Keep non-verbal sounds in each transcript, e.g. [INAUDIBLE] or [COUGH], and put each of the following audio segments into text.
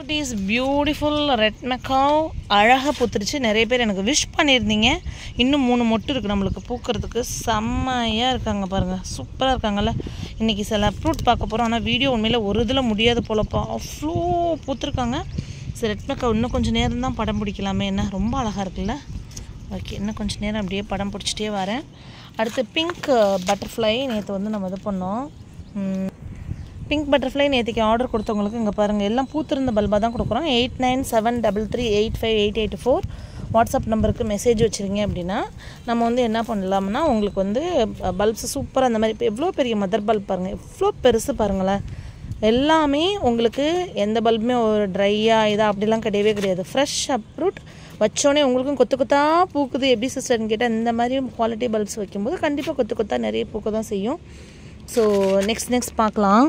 It is beautiful red macaw அழகாக பூத்துருச்சு. நிறைய பேர் எனக்கு விஷ் பண்ணியிருந்தீங்க. இன்னும் மூணு மொட்டு இருக்குது நம்மளுக்கு பூக்கிறதுக்கு. செம்மையாக இருக்காங்க பாருங்கள் சூப்பராக இருக்காங்கல்ல. இன்றைக்கி சில ஃப்ரூட் பார்க்க போகிறோம் ஆனால் வீடியோ உண்மையில் ஒரு இதில் முடியாது போலப்பா. அவ்வளோ பூத்துருக்காங்க. சரி ரெட் மெக்காவ் இன்னும் கொஞ்சம் நேரம் தான் படம் பிடிக்கலாமே என்ன? ரொம்ப அழகாக இருக்குல்ல. ஓகே இன்னும் கொஞ்சம் நேரம் அப்படியே படம் பிடிச்சிட்டே வரேன். அடுத்து பிங்க் பட்டர்ஃப்ளை நேற்று வந்து நம்ம இது பண்ணோம். பிங்க் பட்டர்ஃப்ளை நேற்றுக்கு ஆர்டர் கொடுத்தவங்களுக்கு இங்கே பாருங்கள் எல்லாம் பூத்திருந்த பல்பாக தான் கொடுக்குறோம். Eight nine seven double three eight five eight eight four WhatsApp நம்பருக்கு மெசேஜ் வச்சுருங்க அப்படின்னா நம்ம வந்து என்ன பண்ணலாம்னா உங்களுக்கு வந்து பல்ப்ஸ் சூப்பராக அந்த மாதிரி இப்போ எவ்வளோ பெரிய மதர் பல்ப் பாருங்கள் எவ்வளோ பெருசு பாருங்களேன். எல்லாமே உங்களுக்கு எந்த பல்புமே ஒரு ட்ரையாக இதாக அப்படிலாம் கிடையவே கிடையாது. ஃப்ரெஷ் அப்ரூட் வச்சோடனே உங்களுக்கும் கொத்து கொத்தா பூக்குது. எப்படி சிஸ்டர்னு கேட்டால் இந்த மாதிரி குவாலிட்டி பல்ப்ஸ் வைக்கும்போது கண்டிப்பாக கொத்து கொத்தா நிறைய பூக்க தான் செய்யும். ஸோ நெக்ஸ்ட் நெக்ஸ்ட் பார்க்கலாம்.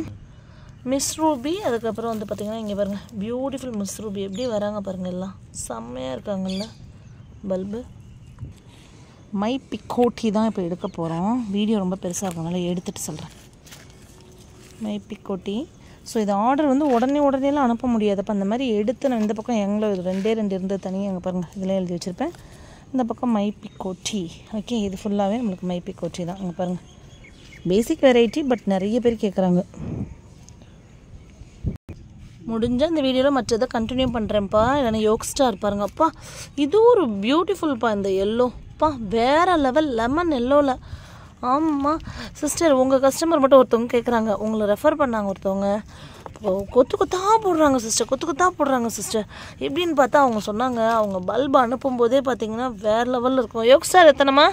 மிஸ் ரூபி அதுக்கப்புறம் வந்து பார்த்திங்கன்னா இங்கே பாருங்கள் பியூட்டிஃபுல் மிஸ் ரூபி எப்படி வராங்க பாருங்கள் எல்லாம். செம்மையாக இருக்காங்கல்ல. பல்பு மை பிக்கோட்டி தான் இப்போ எடுக்க போகிறோம் வீடியோ ரொம்ப பெருசாக இருக்கனால எடுத்துகிட்டு சொல்கிறேன் மை பிக்கோட்டி ஸோ இது ஆர்டர் வந்து உடனே உடனேலாம் அனுப்ப முடியாது. அப்போ அந்த மாதிரி எடுத்து நான் இந்த பக்கம் எங்களோ இது ரெண்டே ரெண்டு இருந்தது தனியாக அங்கே பாருங்கள் இதெல்லாம் எழுதி வச்சுருப்பேன். இந்த பக்கம் மை பிக்கோட்டி ஓகே இது ஃபுல்லாகவே நம்மளுக்கு மை பிக்கோட்டி தான். அங்கே பாருங்கள் பேசிக் வெரைட்டி பட் நிறைய பேர் கேட்குறாங்க முடிஞ்ச இந்த வீடியோவில் மற்றதை கண்டினியூ பண்ணுறேன்ப்பா இல்லைன்னா யோக் ஸ்டார் பாருங்கப்பா. இது ஒரு பியூட்டிஃபுல்ப்பா இந்த எல்லோப்பா வேறு லெவல் லெமன் எல்லோவில் ஆமாம் சிஸ்டர் உங்கள் கஸ்டமர் மட்டும் ஒருத்தவங்க கேட்குறாங்க உங்களை ரெஃபர் பண்ணாங்க ஒருத்தவங்க. கொத்து கொத்தா போடுறாங்க சிஸ்டர் கொத்து கொத்தா போடுறாங்க சிஸ்டர் எப்படின்னு பார்த்தா அவங்க சொன்னாங்க அவங்க பல்ப் அனுப்பும்போதே பார்த்தீங்கன்னா வேறு லெவலில் இருக்கும். யோக் ஸ்டார் எத்தனைமா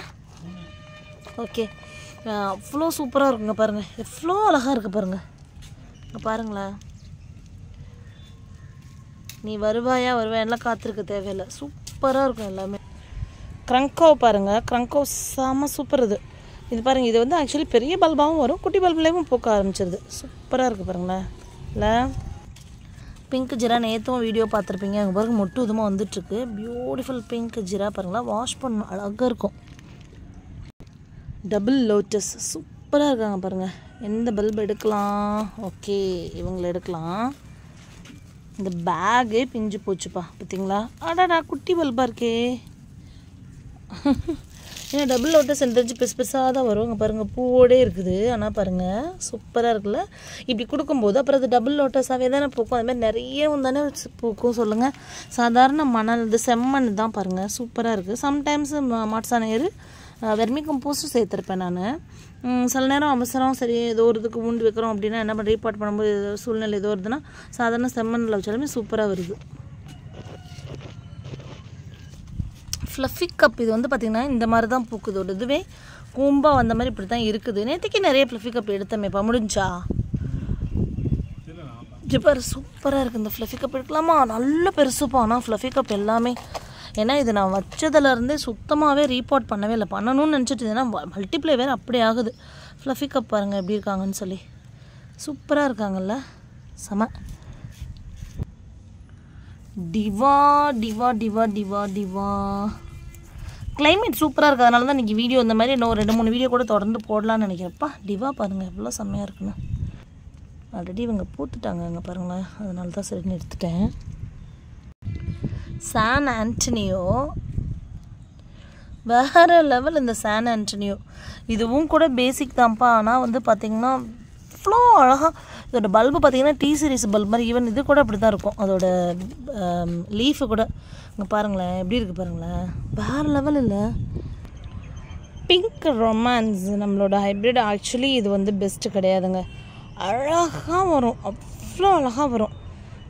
ஓகே அவ்வளோ சூப்பராக இருக்குங்க பாருங்கள் எவ்வளோ அழகாக இருக்குது பாருங்கள் பாருங்களேன். நீ வருவாயா வருவாயெல்லாம் காத்திருக்க தேவையில்லை. சூப்பராக இருக்கும் எல்லாமே. க்ரங்கோ பாருங்கள் க்ரங்கோ செம சூப்பர் இது. இது பாருங்கள் இது வந்து ஆக்சுவலி பெரிய பல்பாகவும் வரும் குட்டி பல்புலேயும் பூக்க ஆரம்பிச்சிருது. சூப்பராக இருக்குது பாருங்களேன். இல்லை பிங்க் ஜிரா நேற்றும் வீடியோ பார்த்துருப்பீங்க. அங்கே பாருங்கள் மொட்டு இதுமாக வந்துட்டுருக்கு. பியூட்டிஃபுல் பிங்க் ஜிரா பாருங்களேன். வாஷ் பண்ணணும் அழகாக இருக்கும். டபுள் லோட்டஸ் சூப்பராக இருக்காங்க பாருங்கள் எந்த பல்ப் எடுக்கலாம்? ஓகே இவங்களை எடுக்கலாம். இந்த பேகே பிஞ்சு போச்சுப்பா பார்த்தீங்களா அடாடா குட்டி பல்பாக இருக்கே. ஏன்னா டபுள் லோட்டஸ் எனக்கு தெரிஞ்சு பெருசு பெருசாக தான் வரும். இங்கே பாருங்கள் பூவோடே இருக்குது. ஆனால் பாருங்கள் சூப்பராக இருக்குல்ல? இப்படி கொடுக்கும்போது அப்புறம் அது டபுள் லோட்டஸாகவே தானே பூக்கும். அதுமாதிரி நிறைய தானே பூக்கும் சொல்லுங்கள் சாதாரண மணல் இது செம்மண் தான் பாருங்கள் சூப்பராக இருக்குது சம்டைம்ஸ் மாட்சானையர் வெர்மி கம்போஸ்ட்டும் சேர்த்துருப்பேன் நான். சில நேரம் அவசரம் சரி ஏதோ ஒரு இதுக்கு ஊண்டு வைக்கிறோம் அப்படின்னா என்ன பண்ண ரீபார்ட் பண்ணும்போது சூழ்நிலை ஏதோ வருதுன்னா சாதாரண செம்மண்ணில் வச்சாலுமே சூப்பராக வருது. ஃப்ளஃபி கப் இது வந்து பார்த்திங்கன்னா இந்த மாதிரி தான் பூக்குது. ஒரு இதுவே கூம்பாக வந்த மாதிரி இப்படி தான் இருக்குது. நேற்றுக்கு நிறைய ஃப்ளஃபி கப் எடுத்தமேப்பா முடிஞ்சா? ஜிப்பர் சூப்பராக இருக்குது இந்த ஃப்ளஃபி கப் எடுக்கலாமா? நல்ல பெருசுப்பா. ஆனால் ஃப்ளஃபி கப் எல்லாமே ஏன்னா இது நான் வச்சதுலேருந்தே சுத்தமாகவே ரீபார்ட் பண்ணவே இல்லை. பண்ணணும்னு நினச்சிட்டு ஏன்னா மல்டிப்ளை வேறு அப்படி ஆகுது. ஃப்ளஃபி கப் பாருங்கள் எப்படி இருக்காங்கன்னு சொல்லி. சூப்பராக இருக்காங்கல்ல. செம. டிவா டிவா டிவா டிவா டிவா கிளைமேட் சூப்பராக இருக்குது அதனால தான் இன்றைக்கி வீடியோ இந்த மாதிரி இன்னும் ரெண்டு மூணு வீடியோ கூட தொடர்ந்து போடலான்னு நினைக்கிறேன்ப்பா டிவா பாருங்கள் எவ்வளோ செம்மையாக இருக்குன்னு. ஆல்ரெடி இவங்க பூத்துட்டாங்க அங்கே பாருங்களேன். அதனால தான் சரின்னு எடுத்துட்டேன். சான் ஆண்டனியோ வேறு லெவல் இந்த சான் ஆண்டனியோ இதுவும் கூட பேசிக் தான்ப்பா. ஆனால் வந்து பார்த்திங்கன்னா அவ்வளோ அழகாக இதோட பல்பு பார்த்திங்கன்னா டி சீரிஸ் பல்ப் மாதிரி ஈவன் இது கூட அப்படி தான் இருக்கும். அதோட லீஃபு கூட. இங்கே பாருங்களேன் எப்படி இருக்குது பாருங்களேன். வேறு லெவல் இல்லை. பிங்க் ரொமான்ஸ் நம்மளோட ஹைப்ரிட் ஆக்சுவலி இது வந்து பெஸ்ட்டு கிடையாதுங்க. அழகாக வரும். அவ்வளோ அழகாக வரும்.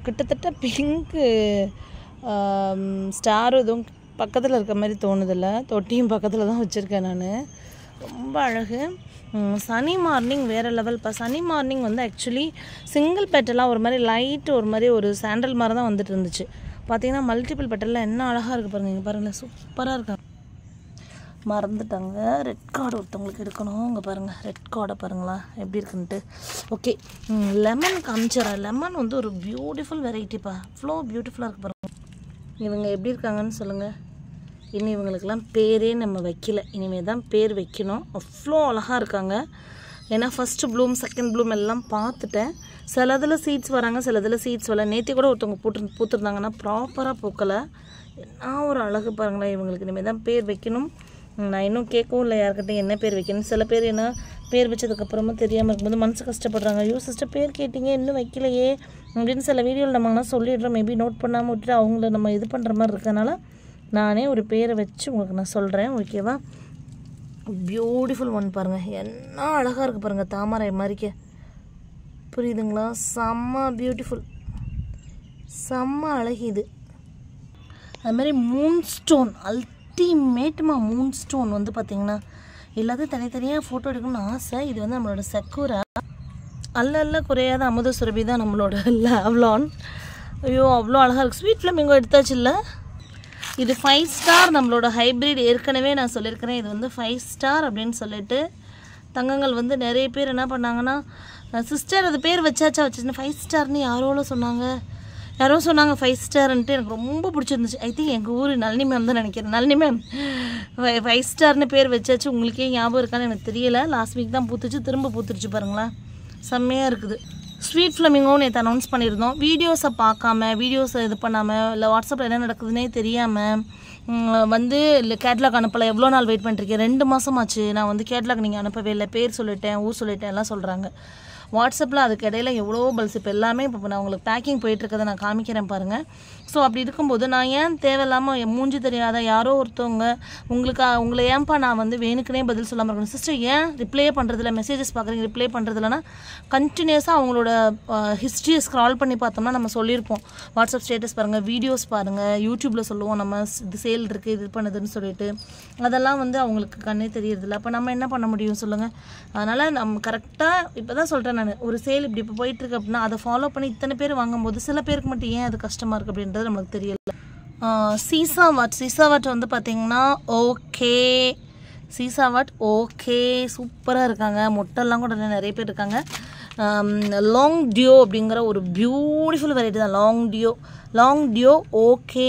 கிட்டத்தட்ட பிங்க்கு ஸ்டாரும் எதுவும் பக்கத்தில் இருக்க மாதிரி தோணுதில்ல? தொட்டியும் பக்கத்தில் தான் வச்சுருக்கேன் நான். ரொம்ப அழகு. சனி மார்னிங் வேறு லெவல் இப்போ சனி மார்னிங் வந்து ஆக்சுவலி சிங்கிள் பெட்டெல்லாம் ஒரு மாதிரி லைட் ஒரு மாதிரி ஒரு சாண்டல் மாதிரி தான் வந்துட்டு இருந்துச்சு. பார்த்தீங்கன்னா மல்டிபிள் பெட்டெல்லாம் என்ன அழகாக இருக்குது பாருங்கள் இங்கே பாருங்கள் சூப்பராக இருக்காங்க மறந்துட்டாங்க. ரெட் கார்டு ஒருத்தவங்களுக்கு எடுக்கணும். இங்கே பாருங்கள் ரெட் கார்டை பாருங்களா எப்படி இருக்குன்ட்டு. Okay lemon காமிச்சிடறேன். லெமன் வந்து ஒரு பியூட்டிஃபுல் வெரைட்டிப்பா அவ்வளோ பியூட்டிஃபுல்லாக இருக்குது பாருங்கள் இவங்க எப்படி இருக்காங்கன்னு சொல்லுங்கள் இனி இவங்களுக்கெல்லாம் பேரே நம்ம வைக்கல. இனிமேல் தான் பேர் வைக்கணும். அவ்வளோ அழகாக இருக்காங்க. ஏன்னா ஃபஸ்ட்டு ப்ளூம் செகண்ட் ப்ளூம் எல்லாம் பார்த்துட்டேன். சிலதில் சீட்ஸ் வராங்க சிலதில் சீட்ஸ் வரல. நேற்று கூட ஒருத்தவங்க போட்டு பூத்துருந்தாங்கன்னா ப்ராப்பராக பூக்கலை. என்ன ஒரு அழகு பாருங்களேன். இவங்களுக்கு இனிமேல் தான் பேர் வைக்கணும். நான் இன்னும் கேட்கவும் இல்லை யார்கிட்டையும் என்ன பேர் வைக்கணும் சில பேர் என்ன பேர் வச்சதுக்கப்புறமா தெரியாமல் இருக்கும்போது மனசு கஷ்டப்படுறாங்க. ஐயோ சிஸ்டர் பேர் கேட்டிங்க இன்னும் வைக்கலையே அப்படின்னு சில வீடியோவில் நம்ம சொல்லிடுறோம். மேபி நோட் பண்ணாமல் விட்டுட்டு அவங்கள நம்ம இது பண்ணுற மாதிரி இருக்கனால நானே ஒரு பேரை வச்சு உங்களுக்கு நான் சொல்கிறேன் ஓகேவா பியூட்டிஃபுல் ஒன் பாருங்கள் என்ன அழகாக இருக்குது பாருங்கள் தாமரை மாதிரிக்க. புரியுதுங்களா? செம்ம பியூட்டிஃபுல் செம்ம அழகு இது. அது மாதிரி மூன் ஸ்டோன் அல்டிமேட்டுமா மூன் ஸ்டோன் வந்து பார்த்திங்கன்னா எல்லாத்தையும் தனித்தனியாக ஃபோட்டோ எடுக்கணும்னு ஆசை. இது வந்து நம்மளோட செக்கூரா? அல்ல அல்ல குறையாத அமுத சுரபி தான் நம்மளோட லாவ்லான். ஐயோ அவ்வளோ அழகாக இருக்குது ஸ்வீட் ஃப்ளமிங்கோ எடுத்தாச்சு இல்லை இது ஃபைவ் ஸ்டார் நம்மளோட ஹைப்ரிட் ஏற்கனவே நான் சொல்லியிருக்கிறேன். இது வந்து ஃபைவ் ஸ்டார் அப்படின்னு சொல்லிட்டு தங்கங்கள் வந்து நிறைய பேர் என்ன பண்ணாங்கன்னா சிஸ்டர் அது பேர் வச்சாச்சா? வச்சுன்னு ஃபைவ் ஸ்டார்னு யாரோல சொன்னாங்க? யாரோ சொன்னாங்க ஃபைவ் ஸ்டார்ன்ட்டு எனக்கு ரொம்ப பிடிச்சிருந்துச்சு. ஐ திங்க் எங்கள் ஊர் நளினி மேம் தான் நினைக்கிறேன். நளினி மேம் ஃபைவ் ஸ்டார்னு பேர் வச்சாச்சு. உங்களுக்கே ஞாபகம் இருக்கான்னு எனக்கு தெரியல. லாஸ்ட் வீக் தான் பூத்துச்சு. திரும்ப பூத்துருச்சு பாருங்களேன். செம்மையாக இருக்குது. ஸ்வீட் ஃப்ளமிங்கும் நேற்று அனௌன்ஸ் பண்ணியிருந்தோம். வீடியோஸை பார்க்காம வீடியோஸை இது பண்ணாமல் இல்லை வாட்ஸ்அப்பில் என்ன நடக்குதுன்னே தெரியாமல் வந்து இல்லை கேட்லாக் அனுப்பலை. எவ்வளோ நாள் வெயிட் பண்ணிருக்கேன் ரெண்டு மாதமாச்சு நான் வந்து கேட்லாக் நீங்கள் அனுப்பவே இல்லை. பேர் சொல்லிட்டேன் ஊர் சொல்லிட்டேன் எல்லாம் சொல்கிறாங்க வாட்ஸ்அப்பில் அதுக்கு இடையில எவ்வளோ பல்ஸ். இப்போ எல்லாமே இப்போ நான் உங்களுக்கு பேக்கிங் போயிட்டுருக்கதை நான் காமிக்கிறேன் பாருங்கள் ஸோ அப்படி இருக்கும்போது நான் ஏன் தேவையில்லாமல் மூஞ்சி தெரியாத யாரோ ஒருத்தவங்க உங்களுக்கு உங்களை ஏன்பா நான் வந்து வேணுக்குனே பதில் சொல்லாமல் இருக்கணும். சிஸ்டர் ஏன் ரிப்ளே பண்ணுறதில்ல மெசேஜஸ் பார்க்குறீங்க ரிப்ளை பண்ணுறதில்லனா கண்டினியூஸாக அவங்களோட ஹிஸ்ட்ரியை ஸ்க்ரால் பண்ணி பார்த்தோம்னா நம்ம சொல்லியிருப்போம். வாட்ஸ்அப் ஸ்டேட்டஸ் பாருங்கள் வீடியோஸ் பாருங்கள் யூடியூப்பில் சொல்லுவோம் நம்ம இது சேல் இருக்குது இது பண்ணுதுன்னு சொல்லிட்டு. அதெல்லாம் வந்து அவங்களுக்கு கண்ணே தெரியறதில்ல. அப்போ நம்ம என்ன பண்ண முடியும் சொல்லுங்கள் அதனால் நம்ம கரெக்டாக இப்போ தான் சொல்கிறேன் நான். ஒரு சேல் இப்படி இப்போ போயிட்டுருக்கு அப்படின்னா அதை ஃபாலோ பண்ணி இத்தனை பேர் வாங்கும்போது சில பேருக்கு மட்டும் ஏன் அது கஷ்டமாக இருக்குது அப்படின்றது நமக்கு தெரியல. சீசா வாட் சீசா வாட் வந்து பார்த்திங்கன்னா ஓகே சீசா வாட் ஓகே சூப்பராக இருக்காங்க. மொட்டெல்லாம் கூட நிறைய பேர் இருக்காங்க. லாங் டியோ அப்படிங்கிற ஒரு பியூட்டிஃபுல் வெரைட்டி தான். Long duo long duo okay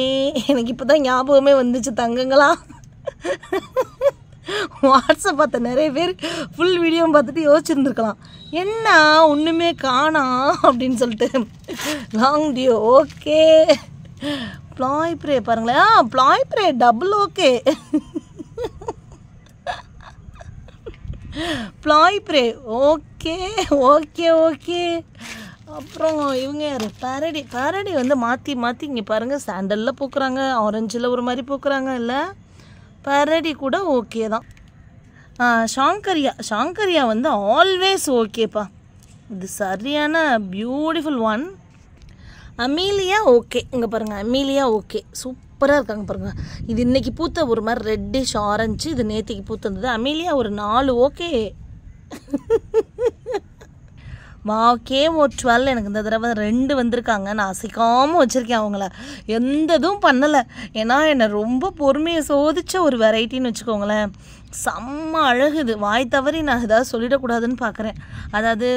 எனக்கு இப்போ தான் ஞாபகமே வந்துச்சு தங்கங்களா. [LAUGHS] வாட்ஸ்அப் பார்த்த நிறைய பேர் ஃபுல் வீடியோ பார்த்துட்டு யோசிச்சுருந்துருக்கலாம். என்ன ஒன்றுமே காணா அப்படின்னு சொல்லிட்டு. லாங் டியோ ஓகே ப்ளாய் ப்ரே பாருங்களேன். ஆ ப்ளாய் ப்ரே டபுள் ஓகே ப்ளாய் ப்ரே ஓகே ஓகே ஓகே அப்புறம் இவங்க யார்? பேரடி பேரடி வந்து மாற்றி மாற்றி இங்கே பாருங்கள் சாண்டலில் பூக்குறாங்க ஆரஞ்சில் ஒரு மாதிரி பூக்குறாங்க இல்லை? பேரடி கூட ஓகே தான். ஷாங்கரியா ஷாங்கரியா வந்து ஆல்வேஸ் ஓகேப்பா. இது சரியான பியூட்டிஃபுல் ஒன் அமீலியா ஓகே. இங்கே பாருங்கள் அமீலியா ஓகே. சூப்பராக இருக்காங்க பாருங்கள் இது இன்றைக்கி பூத்த ஒரு மாதிரி ரெட்டிஷ் ஆரஞ்சு இது நேற்றுக்கு பூத்திருந்தது. அமீலியா ஒரு நாலு ஓகே. [LAUGHS] வாக்கே ஒரு டுவெல் எனக்கு இந்த தடவை ரெண்டு வந்திருக்காங்க. நான் அசைக்காமல் வச்சுருக்கேன் அவங்கள. எந்த இதுவும் பண்ணலை. ஏன்னா என்னை ரொம்ப பொறுமையை சோதித்த ஒரு வெரைட்டின்னு வச்சுக்கோங்களேன். செம்ம அழகுது வாய் தவறி நான் ஏதாவது சொல்லிடக்கூடாதுன்னு பார்க்குறேன். அதாவது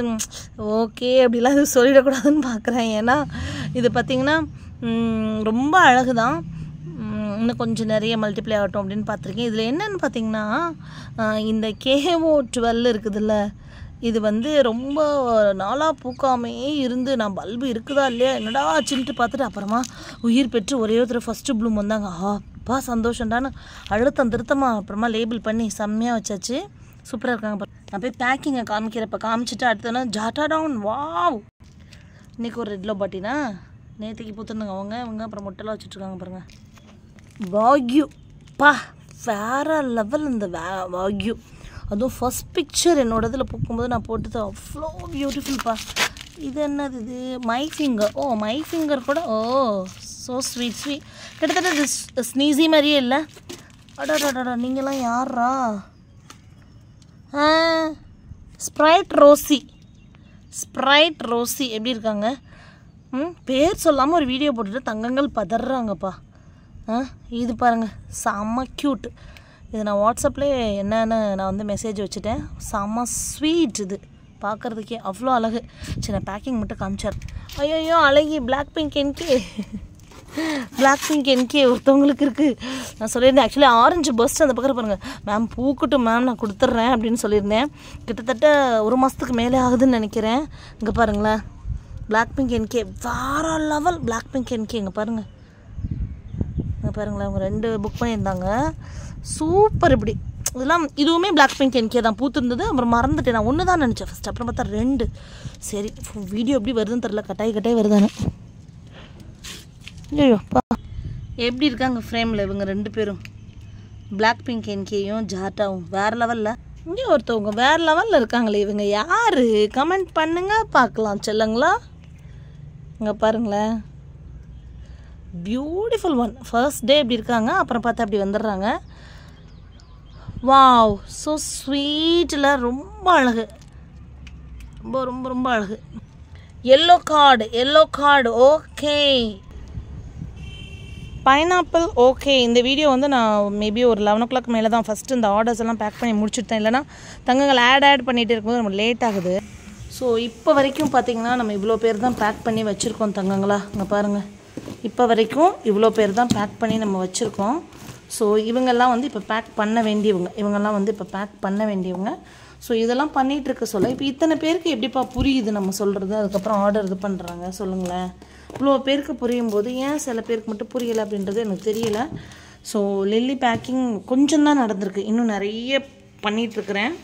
ஓகே அப்படிலாம் எதுவும் சொல்லிடக்கூடாதுன்னு பார்க்குறேன். ஏன்னா இது பார்த்திங்கன்னா ரொம்ப அழகு தான் இன்னும் கொஞ்சம் நிறைய மல்டிப்ளை ஆகட்டும் அப்படின்னு பார்த்துருக்கேன். இதில் என்னென்னு பார்த்தீங்கன்னா இந்த கேஓ டுவெல் இருக்குதுல்ல இது வந்து ரொம்ப நாளாக பூக்காமே இருந்து நான் பல்பு இருக்குதா இல்லையா என்னடா ஆச்சுன்ட்டு பார்த்துட்டு அப்புறமா உயிர் பெற்று ஒரே ஒருத்தர் ஃபஸ்ட்டு ப்ளூம் வந்தாங்க. அப்பா சந்தோஷம்டான்னு அழுத்தம் திருத்தமாக அப்புறமா லேபிள் பண்ணி செம்மையாக வச்சாச்சு. சூப்பராக இருக்காங்க நான் போய் பேக்கிங்கை காமிக்கிறப்ப காமிச்சிட்டு அடுத்தனா ஜாட்டா டவுன் வாவ் இன்றைக்கி ஒரு ரெட்லோ பாட்டினா நேற்றுக்கு பூத்துருந்தாங்க அவங்க அவங்க அப்புறம் முட்டைலாம் வச்சுட்ருக்காங்க பாருங்கள் வாக்யூ பா வேற லெவல் இந்த வே வாக்யூ அதுவும் ஃபஸ்ட் பிக்சர் என்னோட இதில் போகும்போது நான் போட்டது அவ்வளோ பியூட்டிஃபுல்ப்பா இது என்னது இது? My finger oh my finger கூட? ஓ ஸோ ஸ்வீட் ஸ்வீட் கிட்டத்தட்ட இது ஸ்னீஸி மாதிரியே இல்லை. அடாடாடா நீங்களாம் யாரா ஆ ஸ்ப்ரைட் ரோசி ஸ்ப்ரைட் ரோசி எப்படி இருக்காங்க? ம் பேர் சொல்லாமல் ஒரு வீடியோ போட்டுட்டு தங்கங்கள் பதறாங்கப்பா ஆ இது பாருங்கள் செம்ம க்யூட் இது நான் வாட்ஸ்அப்லேயே என்னென்னு நான் வந்து மெசேஜ் வச்சுட்டேன். செம்ம ஸ்வீட் இது. பார்க்குறதுக்கே அவ்வளோ அழகு. சின்ன பேக்கிங் மட்டும் காமிச்சார் ஐயோ அழகி black pink NK black pink NK ஒருத்தவங்களுக்கு இருக்குது நான் சொல்லியிருந்தேன் ஆக்சுவலி ஆரஞ்சு பஸ்ட் அந்த பக்கம் பாருங்கள் மேம் பூக்கட்டும் மேம் நான் கொடுத்துட்றேன் அப்படின்னு சொல்லியிருந்தேன். கிட்டத்தட்ட ஒரு மாதத்துக்கு மேலே ஆகுதுன்னு நினைக்கிறேன். இங்கே பாருங்களேன். பிளாக் பிங்க் என்கே வேற லெவல் பிளாக் பிங்க் என்கே இங்கே பாருங்கள் இங்கே பாருங்களேன் அவங்க ரெண்டு புக் பண்ணியிருந்தாங்க. சூப்பர் இப்படி. இதெல்லாம் இதுவுமே பிளாக் பிங்க் என்கே தான். பூத்துருந்தது அப்புறம் மறந்துட்டேன். நான் ஒன்று தான் நினச்சேன். ஃபஸ்ட் அப்புறம் பார்த்தா ரெண்டு. சரி வீடியோ எப்படி வருதுன்னு தெரில கட்டாய் கட்டாய் வருதானே ஐயோப்பா எப்படி இருக்காங்க ஃப்ரேமில் இவங்க ரெண்டு பேரும்? பிளாக் பிங்க் என்கேயும் ஜாட்டாவும் வேறு லெவலில் இங்கே ஒருத்தவங்க வேறு லெவலில் இருக்காங்களே இவங்க. யார்? கமெண்ட் பண்ணுங்கள் பார்க்கலாம். செல்லுங்களா? இங்கே பாருங்களேன். பியூட்டிஃபுல் ஒன் ஃபர்ஸ்ட் டே இப்படி இருக்காங்க அப்புறம் பார்த்தா அப்படி வந்துடுறாங்க. வாவ் ஸோ ஸ்வீட்டில் ரொம்ப அழகு. ரொம்ப ரொம்ப ரொம்ப அழகு. Yellow card yellow card okay pineapple okay இந்த வீடியோ வந்து நான் மேபி ஒரு லெவன் ஓ கிளாக் மேலே தான் ஃபஸ்ட்டு இந்த ஆர்டர்ஸ் எல்லாம் பேக் பண்ணி முடிச்சுட்டேன். இல்லைனா தங்கங்கள் ஆட் ஆட் பண்ணிகிட்டு இருக்கும்போது நம்ம லேட் ஆகுது. ஸோ இப்போ வரைக்கும் பார்த்தீங்கன்னா நம்ம இவ்வளோ பேர் தான் பேக் பண்ணி வச்சுருக்கோம் தங்கங்களா? இங்கே பாருங்கள் இப்போ வரைக்கும் இவ்வளோ பேர் தான் பேக் பண்ணி நம்ம வச்சுருக்கோம். ஸோ இவங்கெல்லாம் வந்து இப்போ பேக் பண்ண வேண்டியவங்க. இவங்கெல்லாம் வந்து இப்போ பேக் பண்ண வேண்டியவங்க. ஸோ இதெல்லாம் பண்ணிகிட்டு இருக்க சொல்ல இப்போ இத்தனை பேருக்கு எப்படிப்பா புரியுது நம்ம சொல்கிறது அதுக்கப்புறம் ஆர்டர் இது பண்ணுறாங்க சொல்லுங்களேன். இவ்வளோ பேருக்கு புரியும் போது ஏன் சில பேருக்கு மட்டும் புரியலை அப்படின்றது எனக்கு தெரியல. ஸோ லில்லி பேக்கிங் கொஞ்சம் தான் நடந்திருக்கு. இன்னும் நிறைய பண்ணிகிட்ருக்கிறேன்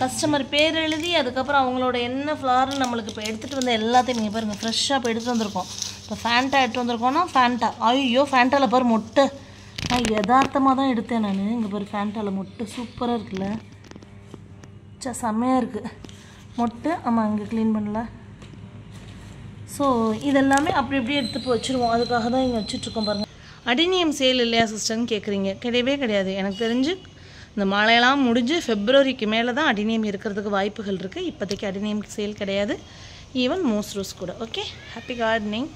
கஸ்டமர் பேர் எழுதி அதுக்கப்புறம் அவங்களோட என்ன ஃப்ளார்னு நம்மளுக்கு இப்போ எடுத்துகிட்டு வந்த எல்லாத்தையும் நீங்கள் பாருங்கள் ஃப்ரெஷ்ஷாக இப்போ எடுத்து வந்திருக்கோம். இப்போ ஃபேண்டா எடுத்து வந்திருக்கோம்னா ஃபேண்டா ஐயோ ஃபேண்டாவில் பாரு மொட்டை. நான் யதார்த்தமாக தான் எடுத்தேன் நான். இங்கே பாரு ஃபேண்டாவில் மொட்டை. சூப்பராக இருக்குல்ல. சே செம்மையாக இருக்குது மொட்டை ஆமாம் இங்கே க்ளீன் பண்ணல. ஸோ இதெல்லாமே அப்படி அப்படியே எடுத்து போய் வச்சுருவோம். அதுக்காக தான் இங்கே வச்சுட்ருக்கோம் பாருங்கள் அடினியம் சேல் இல்லையா சிஸ்டர்னு கேட்குறீங்க கிடையவே கிடையாது. எனக்கு தெரிஞ்சு இந்த மழையெல்லாம் முடிஞ்சு ஃபெப்ரவரிக்கு மேலே தான் அடினியம் இருக்கிறதுக்கு வாய்ப்புகள் இருக்குது இப்போதைக்கு அடினியம் சேல் கிடையாது. ஈவன் மோஸ்ட் ரோஸ் கூட. Okay happy gardening